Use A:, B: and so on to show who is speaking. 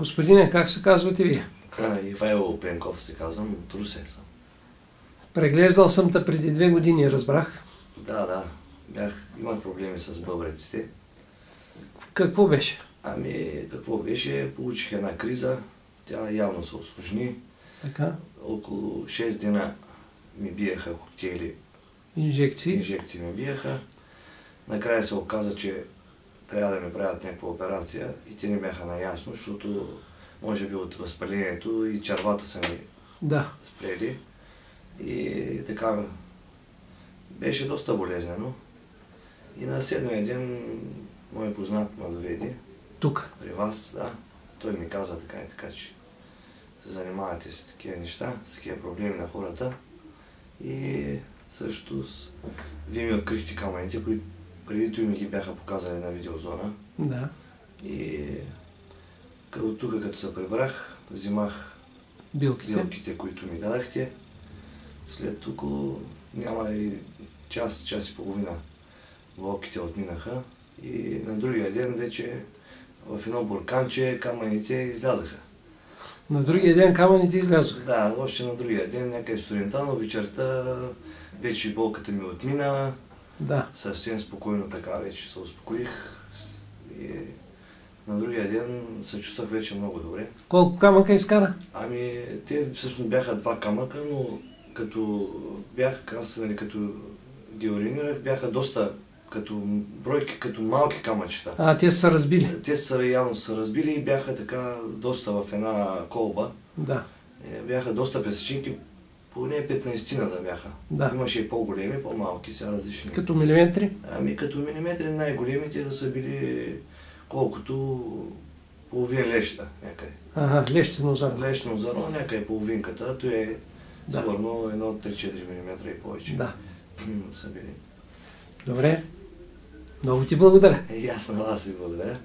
A: Господине, как се казвате вие?
B: Ивайло Пенков се казвам, от Русе съм.
A: Преглеждал съм те преди две години, разбрах.
B: Да, да. Бях, имах проблеми с бъбреците.
A: Какво беше?
B: Ами, какво беше? Получих една криза. Тя явно се осложни.
A: Така,
B: Около 6 дена ми биеха коктейли,
A: инжекции.
B: инжекции ми биеха. Накрая се оказа, че трябва да ми правят някаква операция и те не бяха наясно, защото може би от възпалението и червата са ми
A: Да.
B: спрели. И така беше доста болезнено. И на седмия ден мой познат ме доведе
A: Тук.
B: при вас, да. Той ми каза така и така, че се занимавате с такива неща, с такива проблеми на хората. И също вие ми открихте камъните, които преди това ми ги бяха показали на видеозона.
A: Да.
B: И като тук, като се прибрах, взимах
A: Билките.
B: билките, които ми дадахте. След около няма и час, час и половина волките отминаха и на другия ден вече в едно бурканче камъните излязаха.
A: На другия ден камъните излязоха.
B: Да, още на другия ден, някъде сутринта, но вечерта вече болката ми отмина,
A: Да.
B: съвсем спокойно така вече се успокоих и на другия ден се чувствах вече много добре.
A: Колко камъка изкара?
B: Ами, те всъщност бяха два камъка, но като бях, аз нали, като ги оринирах, бяха доста като бройки, като малки камъчета.
A: А, те са разбили.
B: Те са явно са разбили и бяха така доста в една колба.
A: Да.
B: Е, Бяха доста песечинки, поне 15 да бяха.
A: Да.
B: Имаше и по-големи, по-малки, сега различни.
A: Като милиметри.
B: Ами като милиметри най-големите да са били колкото половин леща някъде.
A: Ага, лещено зърно.
B: Лечно зърно, някъде половинката, то е
A: Да.
B: сигурно едно 3-4 мм и повече.
A: Да.
B: са били.
A: Добре. Много ти благодаря.
B: Е, и аз на вас ви благодаря.